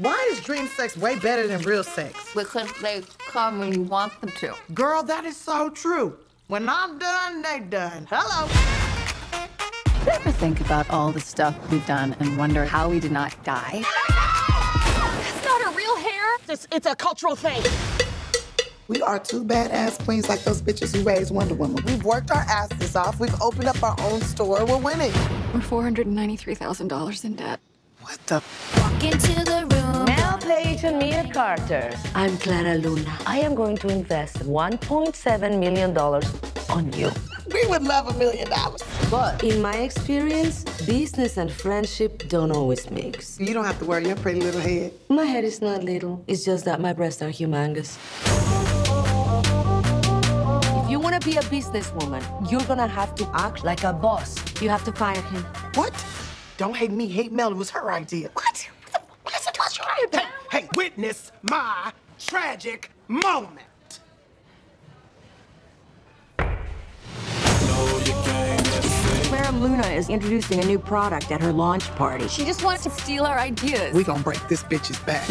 Why is dream sex way better than real sex? Because they come when you want them to. Girl, that is so true. When I'm done, they done. Hello. You ever think about all the stuff we've done and wonder how we did not die? That's not a real hair. It's, it's a cultural thing. We are two badass queens like those bitches who raised Wonder Woman. We've worked our asses off. We've opened up our own store. We're winning. We're $493,000 in debt. What the? Walk into the room. Mel Paige and Mia Carter. I'm Claire Luna. I am going to invest $1.7 million on you. We would love a million dollars. But in my experience, business and friendship don't always mix. You don't have to worry your pretty little head. My head is not little. It's just that my breasts are humongous. If you want to be a businesswoman, you're gonna have to act like a boss. You have to fire him. What? Don't hate me. Hate Mel. It was her idea. What? Listen to us. Hey, hey, witness my tragic moment. Claire Luna is introducing a new product at her launch party. She just wants to steal our ideas. We gonna break this bitch's back.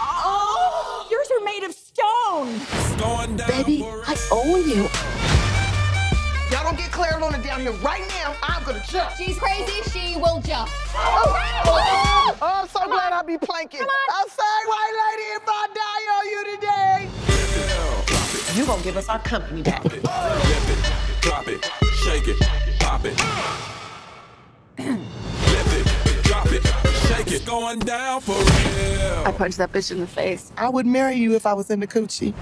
Oh, yours are made of stone. Baby, I owe you. Y'all don't get Claire Luna down here right now. I'm gonna jump. She's crazy. She will. Oh, oh I'm so glad I be planking. I'm sorry, white lady, if I die on you today. You gonna give us our company back. Flip it, drop it, shake it, pop it. Flip it, drop it, shake it. Going down for real. I punched that bitch in the face. I would marry you if I was in the coochie.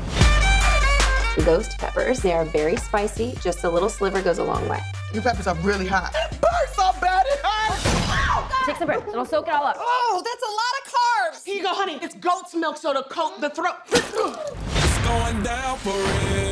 Ghost peppers. They are very spicy. Just a little sliver goes a long way. Your peppers are really hot. Hurts. Take some breath. It'll soak it all up. Oh, that's a lot of carbs. Here you go, honey. It's goat's milk, so to coat the throat. It's going down for real.